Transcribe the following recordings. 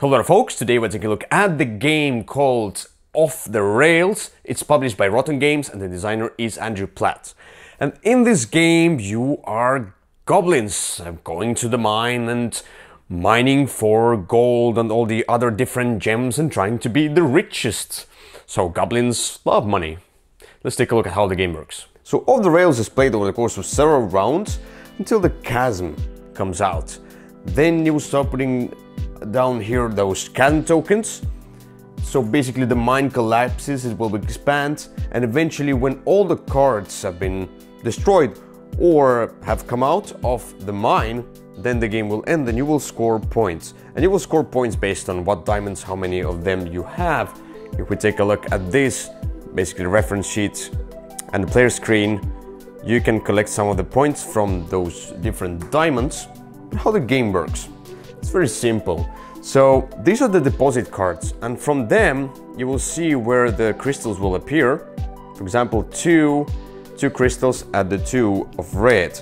Hello there folks, today we're taking a look at the game called Off the Rails. It's published by Rotten Games and the designer is Andrew Platt. And in this game you are goblins going to the mine and mining for gold and all the other different gems and trying to be the richest. So goblins love money. Let's take a look at how the game works. So Off the Rails is played over the course of several rounds until the chasm comes out. Then you start putting down here those chasm tokens. So basically the mine collapses, it will expand, and eventually when all the cards have been destroyed or have come out of the mine, then the game will end and you will score points. And you will score points based on what diamonds, how many of them you have. If we take a look at this, basically reference sheet and the player screen, you can collect some of the points from those different diamonds. How the game works. It's very simple. So these are the deposit cards and from them you will see where the crystals will appear. For example, two, two crystals at the two of red.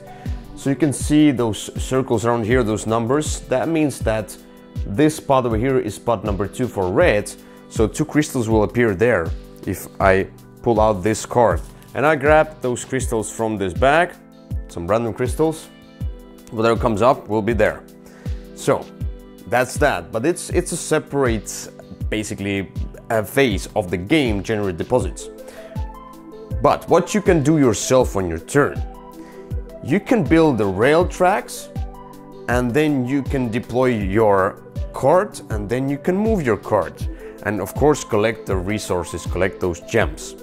So you can see those circles around here, those numbers. That means that this spot over here is spot number two for red. So two crystals will appear there if I pull out this card. And I grab those crystals from this bag, some random crystals. Whatever comes up will be there. So that's that, but it's it's a separate, basically, a phase of the game generate deposits. But what you can do yourself on your turn, you can build the rail tracks, and then you can deploy your cart, and then you can move your cart, and of course collect the resources, collect those gems.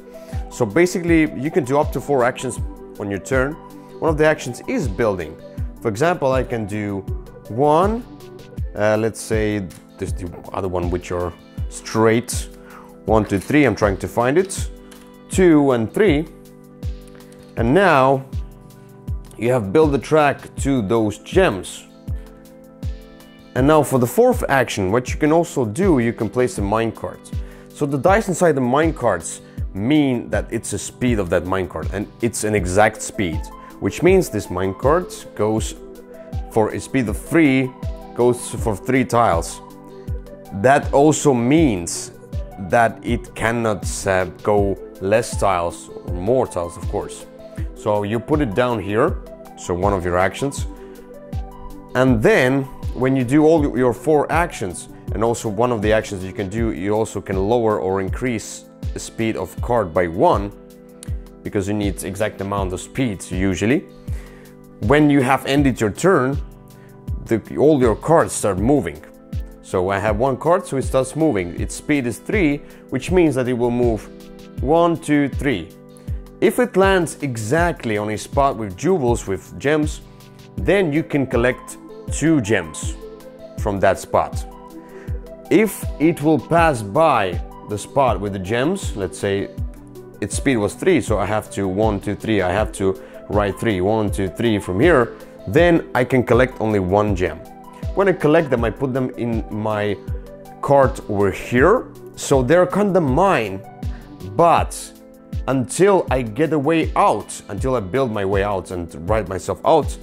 So basically, you can do up to four actions on your turn. One of the actions is building. For example, I can do one, uh, let's say this the other one which are straight, one, two, three, I'm trying to find it, two and three. And now you have built the track to those gems. And now for the fourth action, what you can also do, you can place the minecarts. So the dice inside the minecarts mean that it's a speed of that minecart and it's an exact speed, which means this minecart goes for a speed of 3 goes for 3 tiles. That also means that it cannot uh, go less tiles or more tiles of course. So you put it down here, so one of your actions. And then when you do all your four actions and also one of the actions you can do, you also can lower or increase the speed of card by one because you need exact amount of speed usually. When you have ended your turn, the, all your cards start moving. So I have one card, so it starts moving. Its speed is 3, which means that it will move one, two, three. If it lands exactly on a spot with jewels, with gems, then you can collect two gems from that spot. If it will pass by the spot with the gems, let's say its speed was 3, so I have to one, two, three. I have to write three, one, two, three from here, then I can collect only one gem. When I collect them, I put them in my cart over here. So they're kind of mine, but until I get a way out, until I build my way out and write myself out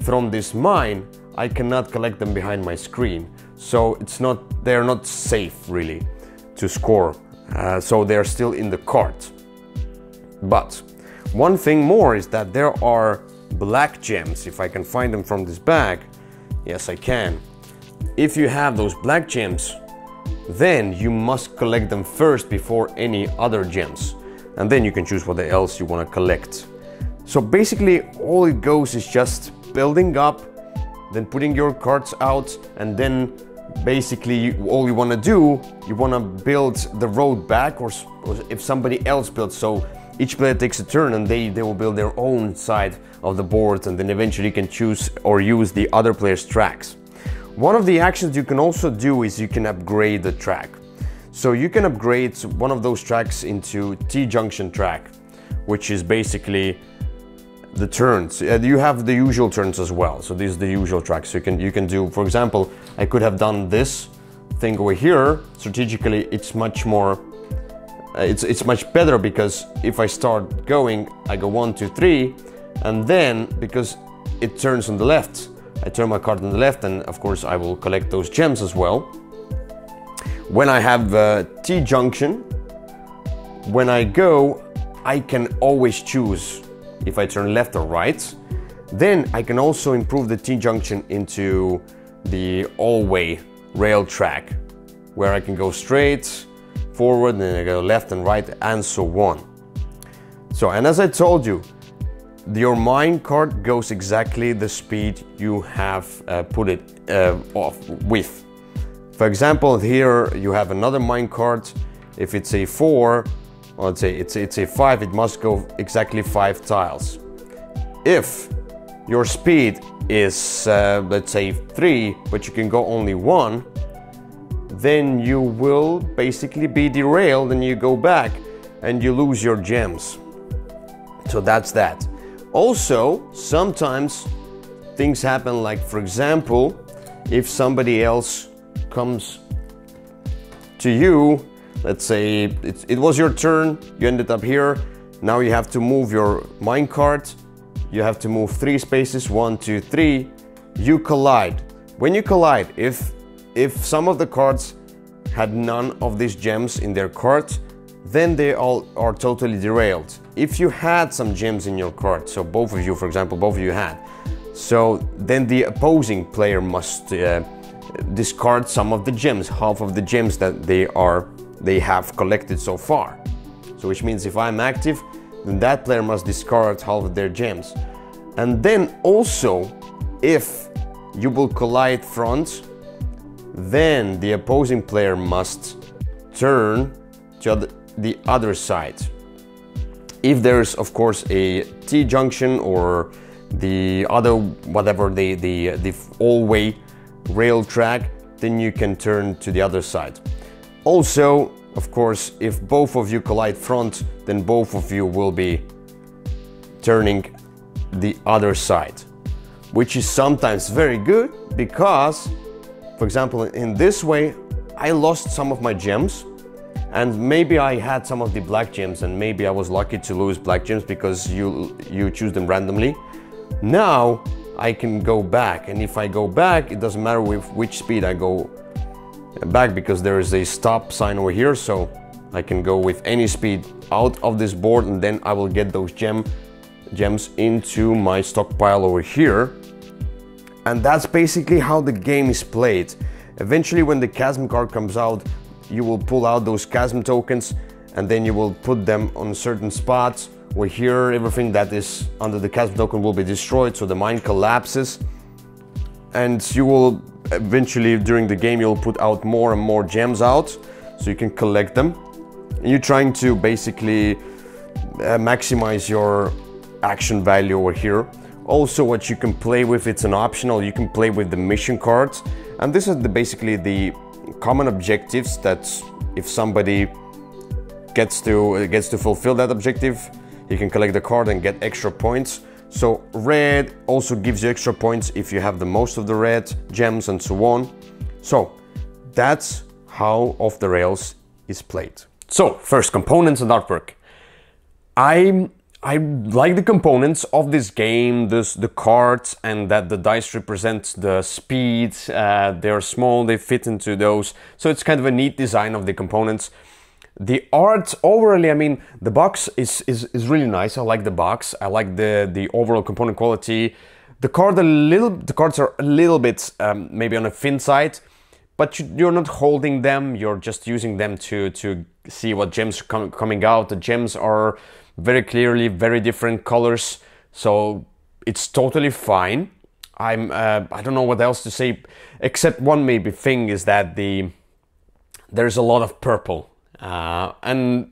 from this mine, I cannot collect them behind my screen. So it's not, they're not safe really to score. Uh, so they're still in the cart. But one thing more is that there are black gems, if I can find them from this bag. Yes, I can. If you have those black gems, then you must collect them first before any other gems. And then you can choose what else you want to collect. So basically all it goes is just building up, then putting your cards out, and then basically all you want to do, you want to build the road back or, or if somebody else builds. So each player takes a turn and they, they will build their own side of the board and then eventually can choose or use the other player's tracks. One of the actions you can also do is you can upgrade the track. So you can upgrade one of those tracks into T-junction track, which is basically the turns. Uh, you have the usual turns as well. So these are the usual tracks. So you can you can do, for example, I could have done this thing over here. Strategically, it's much more Uh, it's, it's much better because if I start going, I go one, two, three, and then because it turns on the left, I turn my card on the left and of course I will collect those gems as well. when I have a T-junction, when I go, I can always choose if I turn left or right. Then I can also improve the T-junction into the all-way rail track, where I can go straight, forward, and then I go left and right, and so on. So, and as I told you, your minecart goes exactly the speed you have uh, put it uh, off with. For example, here you have another minecart. If it's a four, or let's say it's, it's a five, it must go exactly five tiles. If your speed is, uh, let's say three, but you can go only one, then you will basically be derailed and you go back and you lose your gems. So that's that. Also, sometimes things happen like, for example, if somebody else comes to you, let's say it, it was your turn, you ended up here, now you have to move your minecart, you have to move three spaces, one, two, three, you collide. When you collide, if, if some of the cards had none of these gems in their cart, then they all are totally derailed. If you had some gems in your cart, so both of you, for example, both of you had, so then the opposing player must uh, discard some of the gems, half of the gems that they are they have collected so far. So which means if I'm active, then that player must discard half of their gems. And then also, if you will collide fronts, then the opposing player must turn to the other side. If there's of course a T-junction or the other whatever the the the all-way rail track, then you can turn to the other side. Also, of course, if both of you collide front, then both of you will be turning the other side, which is sometimes very good because, for example, in this way, I lost some of my gems and maybe I had some of the black gems and maybe I was lucky to lose black gems because you you choose them randomly. Now I can go back and if I go back it doesn't matter with which speed I go back because there is a stop sign over here so I can go with any speed out of this board and then I will get those gem gems into my stockpile over here and that's basically how the game is played. Eventually when the chasm card comes out you will pull out those chasm tokens and then you will put them on certain spots where here everything that is under the chasm token will be destroyed so the mine collapses. And you will eventually during the game you'll put out more and more gems out so you can collect them. And you're trying to basically uh, maximize your action value over here also what you can play with it's an optional you can play with the mission cards and this is the, basically the common objectives that if somebody gets to gets to fulfill that objective, he can collect the card and get extra points. So red also gives you extra points if you have the most of the red gems and so on. So that's how Off the Rails is played. So first components and artwork. I'm I like the components of this game, this, the cards, and that the dice represent the speed. Uh, they're small, they fit into those. So it's kind of a neat design of the components. The art overally, I mean, the box is, is, is really nice. I like the box. I like the, the overall component quality. The card a little, the cards are a little bit um, maybe on a thin side, but you, are not holding them. You're just using them to to see what gems are com coming out. The gems are very clearly very different colors so it's totally fine i'm uh, i don't know what else to say except one maybe thing is that the there's a lot of purple uh, and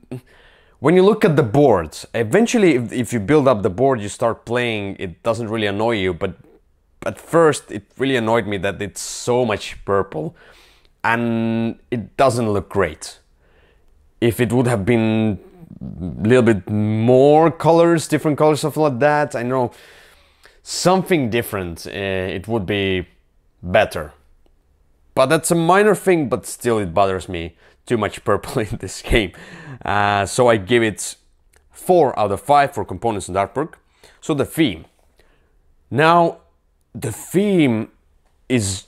when you look at the board eventually if, if you build up the board you start playing it doesn't really annoy you but at first it really annoyed me that it's so much purple and it doesn't look great if it would have been a little bit more colors, different colors, something like that. I know something different, uh, it would be better. But that's a minor thing, but still it bothers me. Too much purple in this game. Uh, so I give it 4 out of 5 for components and artwork. So the theme. Now, the theme is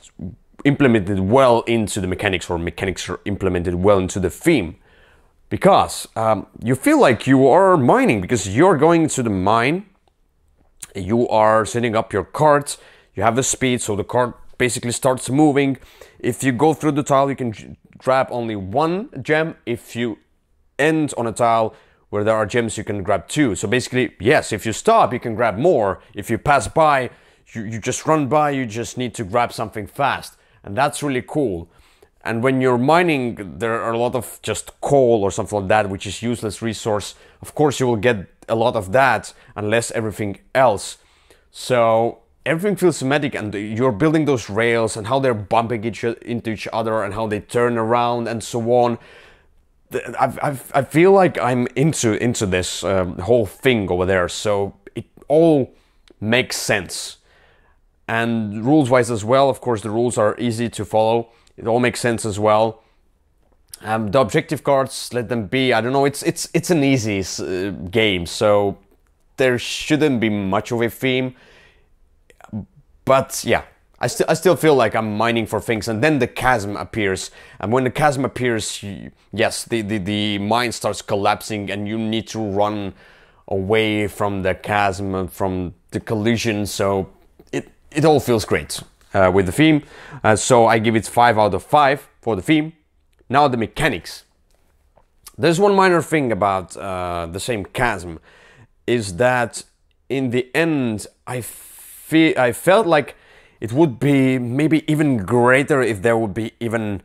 implemented well into the mechanics or mechanics are implemented well into the theme. Because um, you feel like you are mining because you're going to the mine you are setting up your cart you have the speed so the cart basically starts moving. If you go through the tile you can grab only one gem. If you end on a tile where there are gems you can grab two. So basically yes if you stop you can grab more. If you pass by you, you just run by you just need to grab something fast and that's really cool and when you're mining, there are a lot of just coal or something like that, which is useless resource. Of course, you will get a lot of that unless everything else. So everything feels symmetric and you're building those rails and how they're bumping each into each other and how they turn around and so on. I've, I've, i feel like I'm into into this um, whole thing over there, so it all makes sense. And rules wise as well, of course, the rules are easy to follow it all makes sense as well. Um, the objective cards, let them be. I don't know. It's it's it's an easy uh, game, so there shouldn't be much of a theme. But yeah, I still I still feel like I'm mining for things, and then the chasm appears, and when the chasm appears, yes, the, the the mine starts collapsing, and you need to run away from the chasm and from the collision. So it all feels great uh, with the theme. Uh, so I give it 5 out of 5 for the theme. Now the mechanics. There's one minor thing about uh, the same chasm is that in the end I feel I felt like it would be maybe even greater if there would be even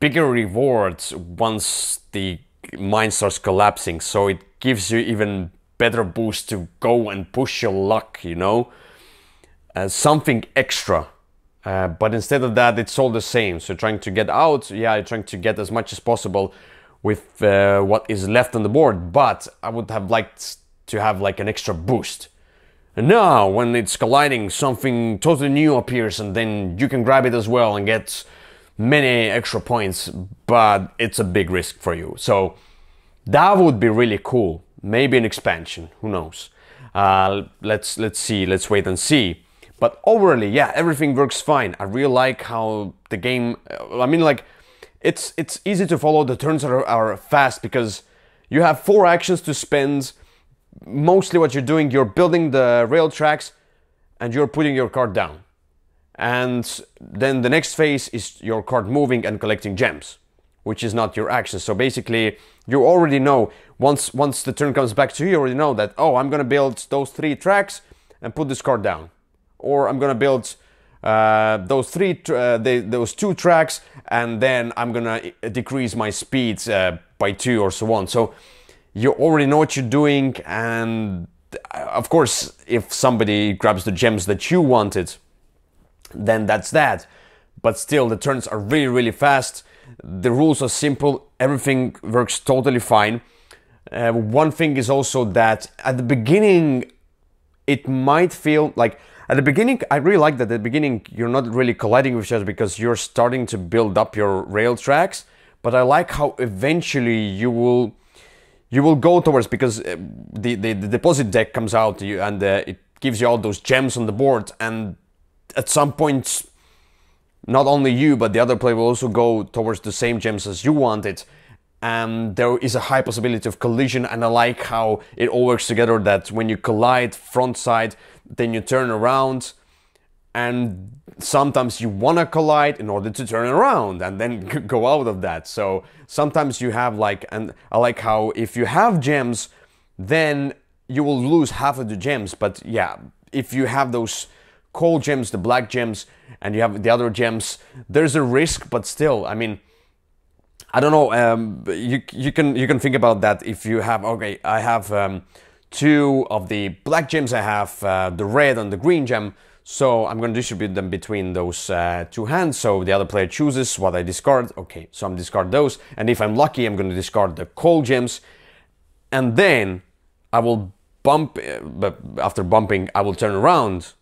bigger rewards once the mine starts collapsing so it gives you even better boost to go and push your luck you know uh, something extra uh, but instead of that, it's all the same. So trying to get out, yeah, trying to get as much as possible with uh, what is left on the board. But I would have liked to have like an extra boost. And now, when it's colliding, something totally new appears, and then you can grab it as well and get many extra points. But it's a big risk for you. So that would be really cool. Maybe an expansion. Who knows? Uh, let's let's see. Let's wait and see. But overall, yeah, everything works fine. I really like how the game. Uh, I mean, like, it's it's easy to follow. The turns are, are fast because you have four actions to spend. Mostly, what you're doing, you're building the rail tracks, and you're putting your card down. And then the next phase is your card moving and collecting gems, which is not your action. So basically, you already know once once the turn comes back to you, you already know that oh, I'm gonna build those three tracks and put this card down or I'm gonna build uh, those three, uh, those two tracks, and then I'm gonna decrease my speeds uh, by two or so on. So you already know what you're doing, and uh, of course, if somebody grabs the gems that you wanted, then that's that. But still, the turns are really, really fast. The rules are simple. Everything works totally fine. Uh, one thing is also that at the beginning, it might feel like at the beginning, I really like that at the beginning you're not really colliding with each other because you're starting to build up your rail tracks. But I like how eventually you will you will go towards because uh, the, the, the deposit deck comes out you and uh, it gives you all those gems on the board and at some point not only you but the other player will also go towards the same gems as you wanted and there is a high possibility of collision and I like how it all works together that when you collide front side then you turn around and sometimes you want to collide in order to turn around and then go out of that. So sometimes you have like and I like how if you have gems then you will lose half of the gems. But yeah if you have those coal gems the black gems and you have the other gems there's a risk but still I mean I don't know. Um, you you can you can think about that if you have okay. I have um, two of the black gems. I have uh, the red and the green gem. So I'm going to distribute them between those uh, two hands. So the other player chooses what I discard. Okay, so I'm discard those. And if I'm lucky, I'm going to discard the coal gems. And then I will bump. Uh, but after bumping, I will turn around.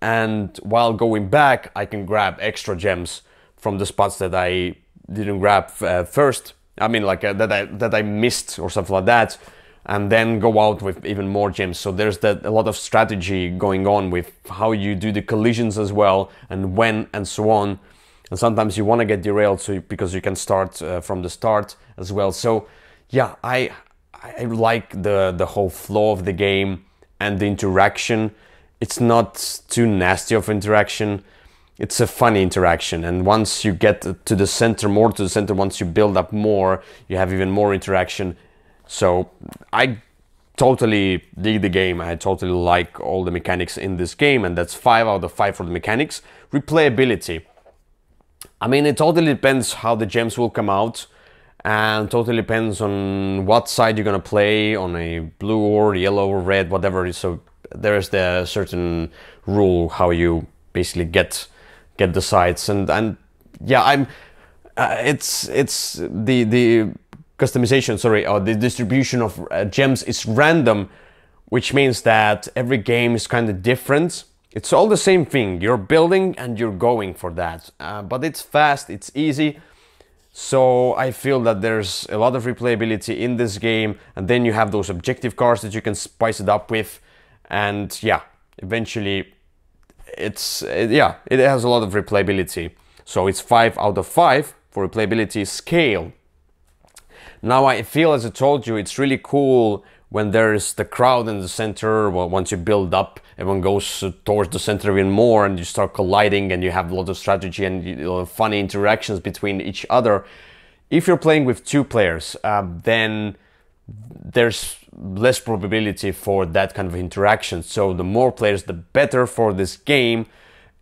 And while going back, I can grab extra gems from the spots that I didn't grab uh, first. I mean, like uh, that I that I missed or something like that, and then go out with even more gems. So there's that a lot of strategy going on with how you do the collisions as well, and when and so on. and sometimes you want to get derailed so you, because you can start uh, from the start as well. So yeah, I I like the the whole flow of the game and the interaction. It's not too nasty of interaction. It's a funny interaction, and once you get to the center, more to the center, once you build up more, you have even more interaction. So I totally dig the game. I totally like all the mechanics in this game, and that's five out of five for the mechanics. Replayability. I mean, it totally depends how the gems will come out, and totally depends on what side you're gonna play on a blue or yellow or red, whatever. So there's the certain rule how you basically get get the sides, and and yeah, I'm. Uh, it's it's the the customization, sorry, or the distribution of uh, gems is random, which means that every game is kind of different. It's all the same thing. You're building and you're going for that. Uh, but it's fast, it's easy. So I feel that there's a lot of replayability in this game. And then you have those objective cards that you can spice it up with. And yeah, eventually it's, it, yeah, it has a lot of replayability. So it's 5 out of 5 for replayability scale. Now I feel, as I told you, it's really cool when there's the crowd in the center. Well, once you build up, everyone goes towards the center even more, and you start colliding, and you have a lot of strategy and you know, funny interactions between each other. If you're playing with two players, uh, then there's less probability for that kind of interaction. So the more players, the better for this game.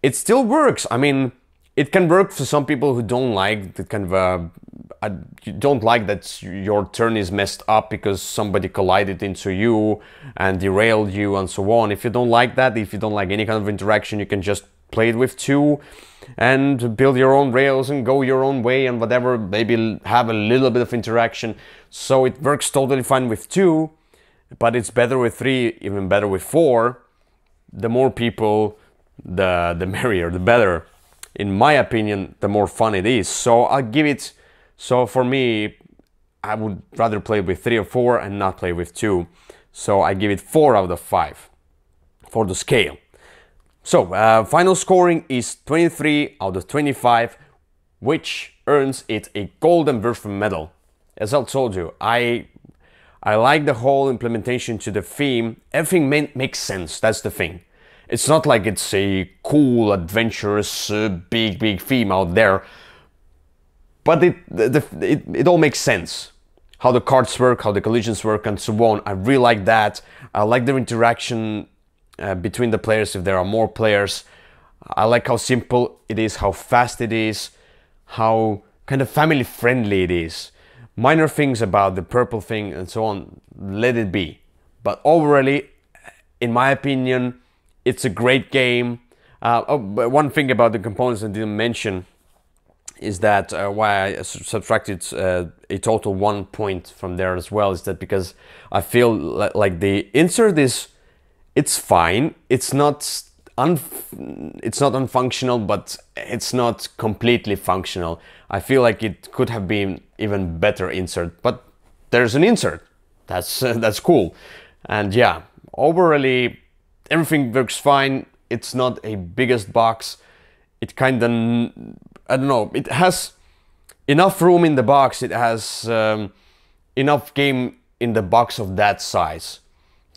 It still works. I mean, it can work for some people who don't like the kind of uh, I don't like that your turn is messed up because somebody collided into you and derailed you and so on. If you don't like that, if you don't like any kind of interaction, you can just play it with two and build your own rails and go your own way and whatever, maybe have a little bit of interaction. So it works totally fine with two, but it's better with three, even better with four. The more people, the, the merrier, the better. In my opinion, the more fun it is. So I'll give it so for me, I would rather play with three or four and not play with two. So I give it four out of five for the scale. So uh, final scoring is 23 out of 25, which earns it a golden Würfel medal. As I told you, I I like the whole implementation to the theme. Everything makes sense. That's the thing. It's not like it's a cool, adventurous, uh, big, big theme out there but it, the, it, it all makes sense. How the cards work, how the collisions work, and so on. I really like that. I like the interaction uh, between the players if there are more players. I like how simple it is, how fast it is, how kind of family friendly it is. Minor things about the purple thing and so on, let it be. But overall, in my opinion, it's a great game. Uh, oh, one thing about the components I didn't mention is that uh, why I subtracted uh, a total one point from there as well is that because I feel like the insert is it's fine it's not it's not unfunctional but it's not completely functional. I feel like it could have been even better insert but there's an insert. That's uh, that's cool. And yeah overall everything works fine. It's not a biggest box. It kind of I don't know it has enough room in the box. It has um, enough game in the box of that size.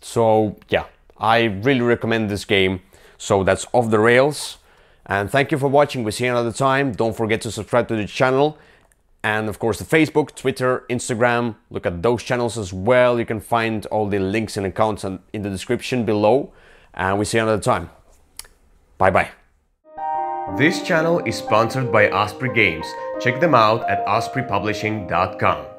So yeah I really recommend this game so that's off the rails and thank you for watching we see you another time don't forget to subscribe to the channel and of course the Facebook, Twitter, Instagram. Look at those channels as well. You can find all the links and accounts in the description below. And we see you another time. Bye bye. This channel is sponsored by Osprey Games. Check them out at ospreypublishing.com.